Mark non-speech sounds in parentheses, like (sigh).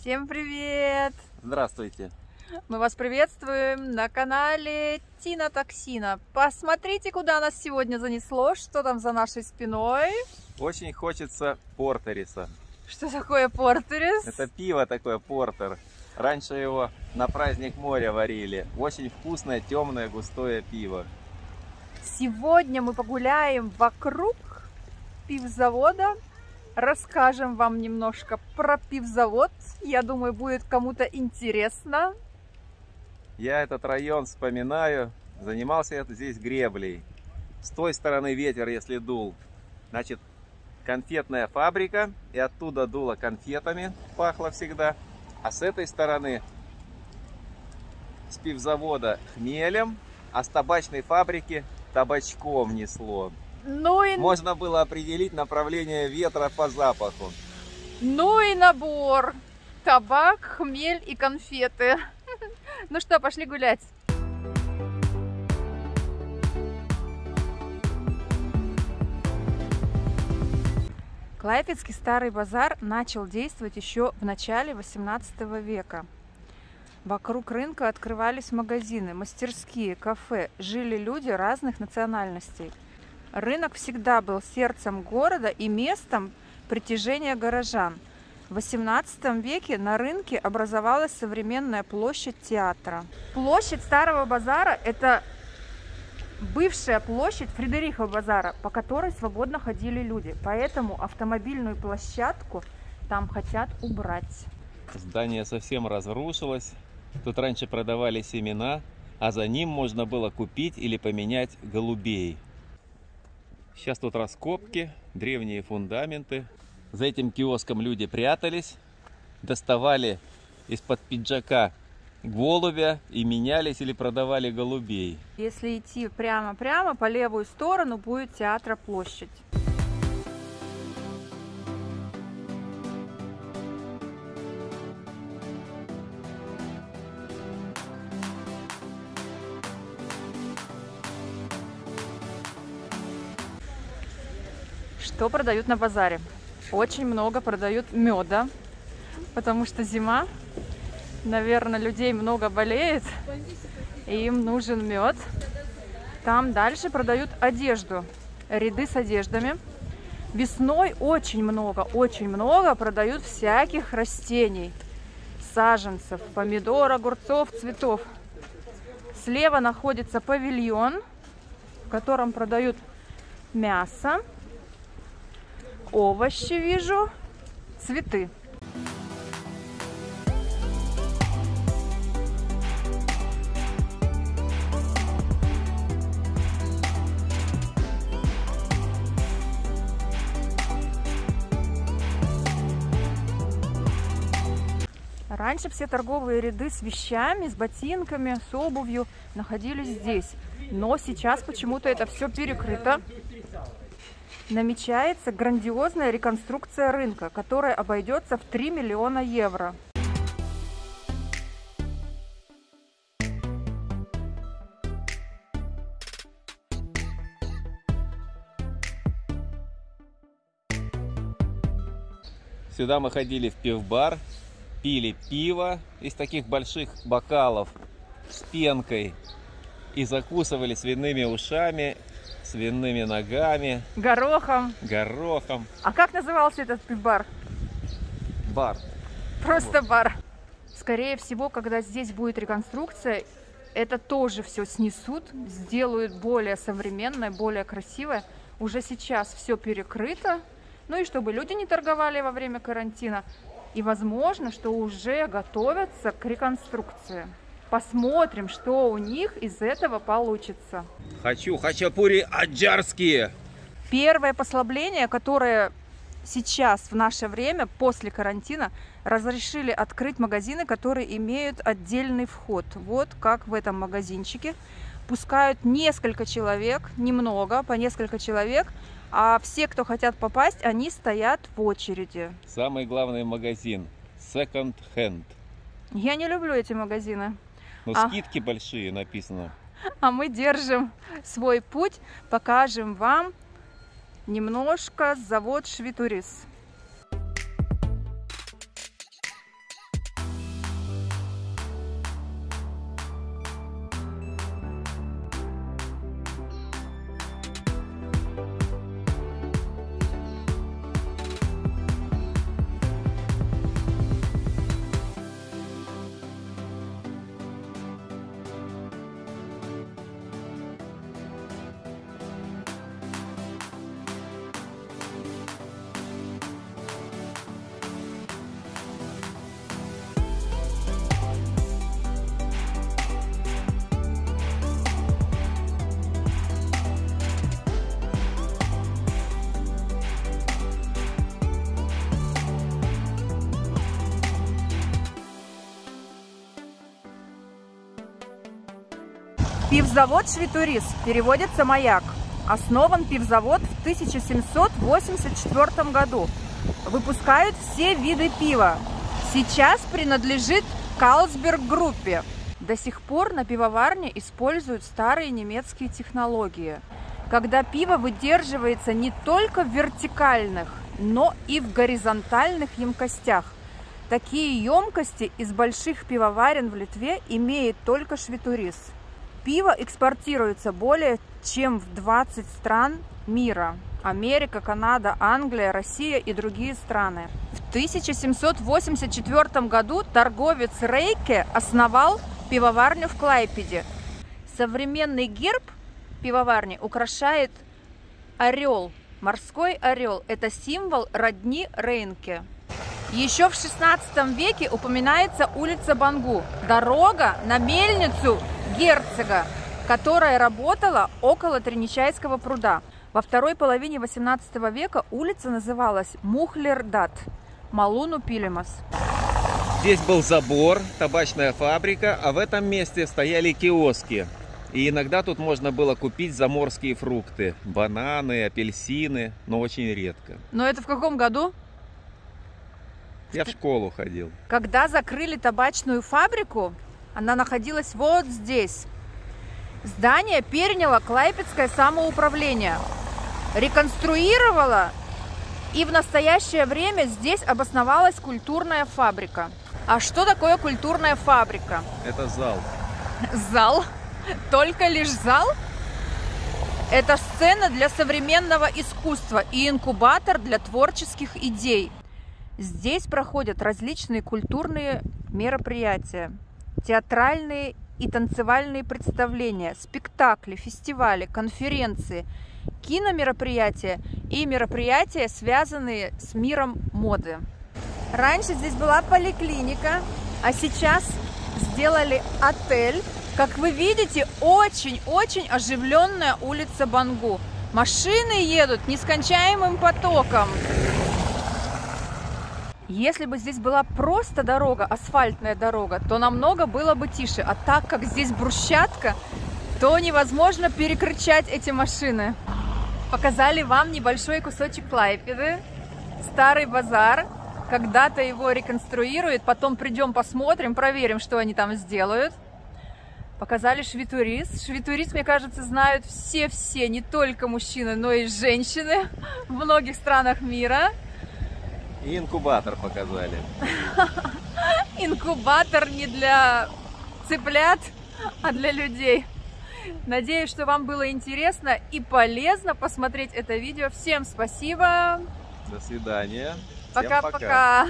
Всем привет! Здравствуйте! Мы вас приветствуем на канале Тина Токсина. Посмотрите, куда нас сегодня занесло, что там за нашей спиной. Очень хочется портериса. Что такое портерис? Это пиво такое, портер. Раньше его на праздник моря варили. Очень вкусное, темное, густое пиво. Сегодня мы погуляем вокруг пивзавода. Расскажем вам немножко про пивзавод. Я думаю, будет кому-то интересно. Я этот район вспоминаю. Занимался я здесь греблей. С той стороны ветер, если дул. Значит, конфетная фабрика. И оттуда дуло конфетами. Пахло всегда. А с этой стороны с пивзавода хмелем. А с табачной фабрики табачком несло. Ну и... Можно было определить направление ветра по запаху. Ну и набор. Табак, хмель и конфеты. (laughs) Ну что, пошли гулять. Клайпецкий старый базар начал действовать еще в начале 18 века. Вокруг рынка открывались магазины, мастерские, кафе. Жили люди разных национальностей. Рынок всегда был сердцем города и местом притяжения горожан. В XVIII веке на рынке образовалась современная площадь театра. Площадь Старого базара – это бывшая площадь Фредерихова базара, по которой свободно ходили люди. Поэтому автомобильную площадку там хотят убрать. Здание совсем разрушилось. Тут раньше продавали семена, а за ним можно было купить или поменять голубей. Сейчас тут раскопки, древние фундаменты. За этим киоском люди прятались, доставали из-под пиджака голубя и менялись или продавали голубей. Если идти прямо-прямо, по левую сторону будет театра площадь. Что продают на базаре? Очень много продают меда, потому что зима. Наверное, людей много болеет, и им нужен мед. Там дальше продают одежду, ряды с одеждами. Весной очень много, очень много продают всяких растений, саженцев, помидор, огурцов, цветов. Слева находится павильон, в котором продают мясо, овощи вижу, цветы. Раньше все торговые ряды с вещами, с ботинками, с обувью находились здесь. Но сейчас почему-то это все перекрыто намечается грандиозная реконструкция рынка, которая обойдется в 3 миллиона евро. Сюда мы ходили в пивбар, пили пиво из таких больших бокалов с пенкой и закусывали свиными ушами свиными ногами. Горохом. Горохом. А как назывался этот бар? Бар. Просто вот. бар. Скорее всего, когда здесь будет реконструкция, это тоже все снесут, сделают более современное, более красивое. Уже сейчас все перекрыто. Ну и чтобы люди не торговали во время карантина. И возможно, что уже готовятся к реконструкции. Посмотрим, что у них из этого получится. Хочу хачапури аджарские. Первое послабление, которое сейчас в наше время, после карантина, разрешили открыть магазины, которые имеют отдельный вход. Вот как в этом магазинчике. Пускают несколько человек, немного, по несколько человек, а все, кто хотят попасть, они стоят в очереди. Самый главный магазин Second Hand. Я не люблю эти магазины. Но а... скидки большие написано. А мы держим свой путь, покажем вам немножко завод Швитурис. Пивзавод Швитурис переводится «Маяк». Основан пивзавод в 1784 году. Выпускают все виды пива. Сейчас принадлежит Калсберг группе. До сих пор на пивоварне используют старые немецкие технологии, когда пиво выдерживается не только в вертикальных, но и в горизонтальных емкостях. Такие емкости из больших пивоварен в Литве имеет только Швитурис. Пиво экспортируется более чем в 20 стран мира. Америка, Канада, Англия, Россия и другие страны. В 1784 году торговец Рейке основал пивоварню в Клайпеде. Современный герб пивоварни украшает орел. Морской орел – это символ родни Рейнке. Еще в 16 веке упоминается улица Бангу, дорога на мельницу герцога, которая работала около Триничайского пруда. Во второй половине 18 века улица называлась Мухлердат, Малуну Пилемас. Здесь был забор, табачная фабрика, а в этом месте стояли киоски. И иногда тут можно было купить заморские фрукты, бананы, апельсины, но очень редко. Но это в каком году? Я в школу ходил. Когда закрыли табачную фабрику, она находилась вот здесь. Здание переняло Клайпецкое самоуправление, реконструировало, и в настоящее время здесь обосновалась культурная фабрика. А что такое культурная фабрика? Это зал. Зал? Только лишь зал? Это сцена для современного искусства и инкубатор для творческих идей. Здесь проходят различные культурные мероприятия, театральные и танцевальные представления, спектакли, фестивали, конференции, киномероприятия и мероприятия, связанные с миром моды. Раньше здесь была поликлиника, а сейчас сделали отель. Как вы видите, очень-очень оживленная улица Бангу. Машины едут нескончаемым потоком. Если бы здесь была просто дорога, асфальтная дорога, то намного было бы тише. А так как здесь брусчатка, то невозможно перекричать эти машины. Показали вам небольшой кусочек Клайпеды, старый базар. Когда-то его реконструируют, потом придем посмотрим, проверим, что они там сделают. Показали швитурис. Швитурис, мне кажется, знают все-все, не только мужчины, но и женщины в многих странах мира. И инкубатор показали. (laughs) Инкубатор не для цыплят, а для людей. Надеюсь, что вам было интересно и полезно посмотреть это видео. Всем спасибо. До свидания. Пока-пока.